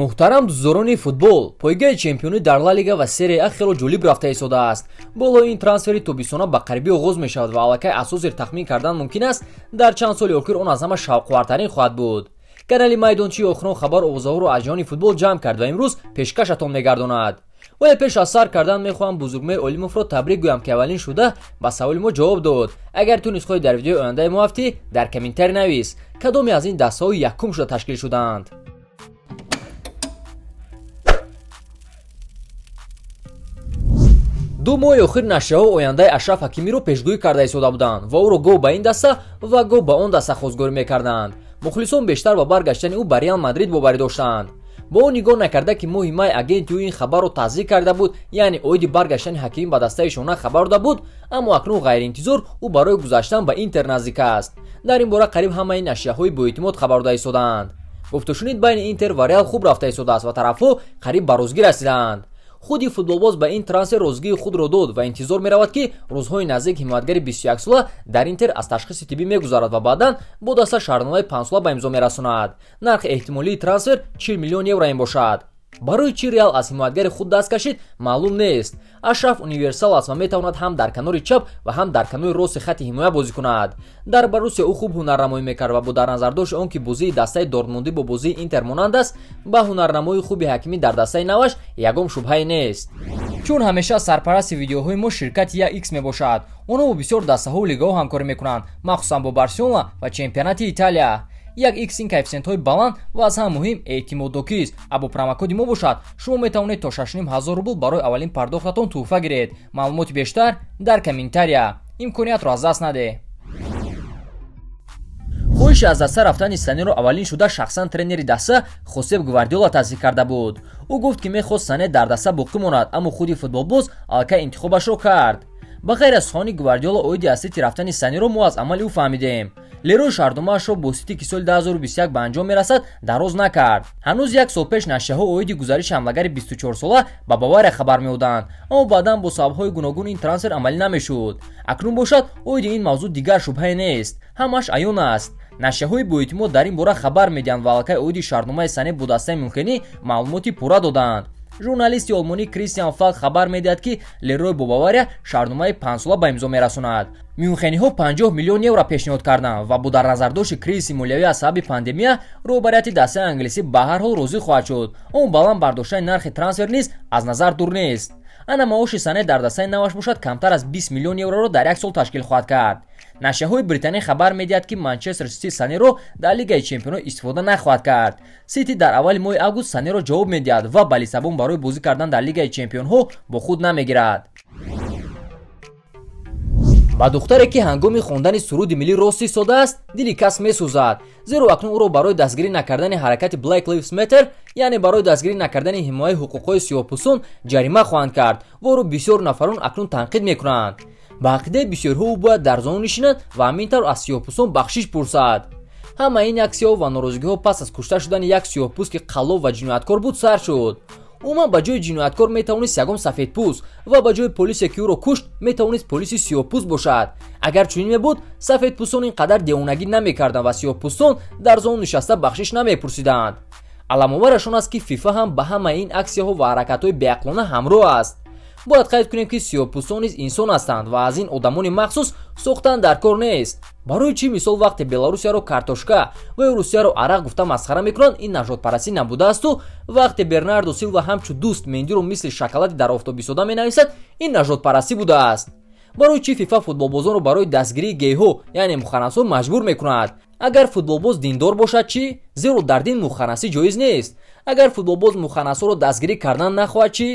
муҳтарам дӯстдорони футбол пойгаи чемпионӣ дар ла лига ва серия а хело ҷолиб рафта истодааст боло ин трансфери тобистона ба қарибӣ оғоз мешавад ва аллакай асосир тахмин кардан мумкин аст дар чанд соли охир он аз ҳама шавқовартарин хоҳад буд канали майдончии охирон хабар овозаҳоро аз ҷаҳони футбол ҷамъ кард ва имрӯз пешкашатон мегардонад вале пеш аз сар кардан мехоҳам бузургмер олимовро табрик гӯям ки аввалин шуда ба саволи мо ҷавоб дод агар ту низ хоҳӣ дар видеои ояндаи мо ҳафтӣ дар комментари навис кадоме аз ин дастаҳои якум шуда ташкил шудаанд ду моҳи охир нашрияҳо ояндаи ашраф ҳакимиро пешгӯӣ карда истода буданд ва ӯро гоҳ ба ин даста ва гоҳ ба он даста хозгорӣ мекарданд. Мухлисон бештар ба баргаштани ӯ ба реал мадрид боварӣ доштанд. Бо он нигоҳ накарда ки моҳи май агенти ӯ ин хабарро таздиқ карда буд яъне оиди баргаштани ҳакимӣ ба дастаи шона хабар дода буд аммо акнун ғайриинтизор ӯ барои гузаштан ба интер наздик аст. Дар ин бора қариб ҳамаи нашрияҳои боэътимод хабар дода истодаанд гуфтушунид байни интер ва реал хуб рафта истодааст ва тарафҳо қариб ба розгӣ расидаанд худи футболбоз ба ин трансфер розгии худро дод ва интизор меравад ки рӯзҳои наздик ҳимоятгари 21сола дар интер аз ташхиси тиббӣ мегузарад ва баъдан бо даста шаҳрномаи панҷсола ба имзо мерасонад. Нархи эҳтимолии трансфер 40 миллион евро им бошад барои чӣ реал аз ҳимоятгари худ даст кашид маълум нест. Ашраф универсал аст ва метавонад ҳам дар канори чап ва ҳам дар канори рости хати ҳимоя бозӣ кунад. Дар боруссия ӯ хуб ҳунарнамоӣ мекард ва бо дар назардошти он ки бозии дастаи дортмундӣ бо бозии интер монанд аст ба ҳунарнамоии хуби ҳакимӣ дар дастаи наваш ягон шубҳае нест. Чун ҳамеша сарпарасти видеоҳои мо ширкати яx мебошад. Онҳо бо бисёр дастаҳоу лигаҳо ҳамкорӣ мекунанд махсусан бо барселона ва чемпионати италия як иксин коэффисиентҳои баланд ва аз ҳама муҳим эътимоддокист а бо промокоди мо бошад. Шумо метавонед то 6500 рубл барои аввалин пардохтатон тӯҳфа гиред. Маълумоти бештар дар комментария имкониятро аз даст наде. Хоҳиши аз даста рафтани санеро аввалин шуда шахсан тренери даста хосеп гвардиола таздиқ карда буд. Ӯ гуфт ки мехост сане дар даста боқӣ монад аммо худи футболбоз аллакай интихобашро кард. Ба ғайр аз суҳони гвардиола оиди асити рафтани санеро мо аз амали ӯ фаҳмидем лерой шаҳрномаашро бо сити ки соли 2021 ба анҷом мерасад дароз накард. Ҳанӯз як сол пеш нашрияҳо оиди гузариши ҳамлагари 24сола ба бавария хабар меоданд. Аммо баъдан бо сабабҳои гуногун ин трансфер амалӣ намешуд. Акнун бошад оиди ин мавзӯъ дигар шубҳае нест. Ҳамааш аён аст. Нашрияҳои боэътимод дар ин бора хабар медиҳанд ва аллакай оиди шаҳрномаи санеб бо дастаи мюнхенӣ маълумоти пурра доданд журналисти олмонӣ кристиан фалк хабар медиҳад ки лерой бо бавария шаҳрномаи панҷсола ба имзо мерасонад. Мюнхениҳо 50 миллион евро пешниҳод карданд ва бо дар назардошти кризи молиявӣ аз сабаби пандемия роҳбарияти дастаи англисӣ ба ҳар ҳол розӣ хоҳад шуд. Он баланд бардоштани нархи трансфер низ аз назар дур нест. Ана маоши сане дар дастаи наваш бошад камтар аз 20 миллион евроро дар як сол ташкил хоҳад кард нашрияҳои британӣ хабар медиҳад ки манчестер сити санеро дар лигаи чемпионҳо истифода нахоҳад кард. Сити дар аввали моҳи август санеро ҷавоб медиҳад ва ба лиссабон барои бозӣ кардан дар лигаи чемпионҳо бо худ намегирад. Ба духтаре ки ҳангоми хондани суруди миллӣ рост истодааст дили кас месӯзад. Зеро акнун ӯро барои дастгирӣ накардани ҳаракати black lives matter яъне барои дастгирӣ накардани ҳимояи ҳуқуқҳои сиёҳпӯстон ҷарима хоҳанд кард. Ва ӯро бисёр нафарон акнун танқид мекунанд ба ақидаи бисёрҳо ӯ бояд дар зону нишинад ва ҳамин тавр аз сиёҳпӯстон бахшиш пурсад. Ҳама ин аксияҳо ва норозигиҳо пас аз кушта шудани як сиёҳпӯст ки қаллоб ва ҷинояткор буд сар шуд. Умуман ба ҷои ҷинояткор метавонист ягон сафедпӯст ва ба ҷои полисе ки ӯро кушт метавонист полиси сиёҳпӯст бошад. Агар чунин мебуд сафедпӯстон ин қадар девонагӣ намекарданд ва сиёҳпӯстон дар зону нишаста бахшиш намепурсиданд. Аламоварашон аст ки фифа ҳам ба ҳамаи ин аксияҳо ва ҳаракатҳои беақлона ҳамроҳ аст бояд қайд кунем ки сиёҳпӯстон низ инсон ҳастанд ва аз ин одамони махсус сохтан дар кор нест. Барои чӣ мисол вақте беларусияро картошка ва ё русияро арақ гуфта масхара мекунанд ин нажодпарастӣ набудаасту? Вақте бернардо силва ҳамчун дӯст мендиро мисли шоколади дар офтоб истода менависад ин нажодпарастӣ будааст. Барои чӣ фифа футболбозонро барои дастгирии гейҳо яъне муханнасҳо маҷбур мекунад агар футболбоз диндор бошад чӣ? Зеро дар дин муханнасӣ ҷоиз нест. Агар футболбоз муханнасҳоро дастгирӣ кардан нахоҳад чӣ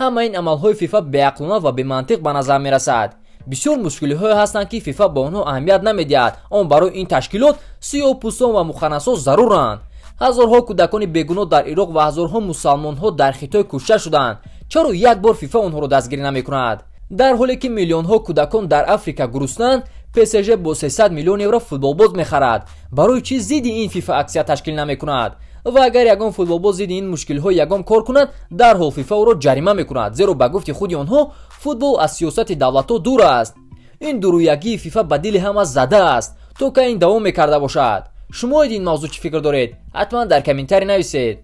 ҳама ин амалҳои фифа беақлона ва бемантиқ ба назар мерасад. Бисёр мушкилиҳое ҳастанд ки фифа ба онҳо аҳамият намедиҳад. Он барои ин ташкилот сиёҳпӯстон ва муханнасҳо заруранд. Ҳазорҳо кӯдакони бегуноҳ дар ироқ ва ҳазорҳо мусалмонҳо дар хитой кушта шуданд. Чаро як бор фифа онҳоро дастгирӣ намекунад? Дар ҳоле ки миллионҳо кӯдакон дар африка гуруснанд псж бо 300 миллион евро футболбоз мехарад. Барои чӣ зидди ин фифа аксия ташкил намекунад? Ва агар ягон футболбоз зидди ин мушкилиҳо ягон кор кунад дарҳол фифа ӯро ҷарима мекунад зеро ба гуфти худи онҳо футбол аз сиёсати давлатҳо дур аст. Ин дурӯягии фифа ба дили ҳама зада аст. То ка ин давом мекарда бошад? Шумоед ин мавзӯъ чӣ фикр доред? Ҳатман дар комментарӣ нависед.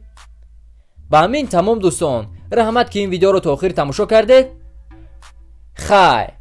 Ба ҳамин тамом дӯстон. Раҳмат ки ин видеоро то охир тамошо кардед хайр